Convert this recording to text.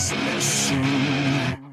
just listen.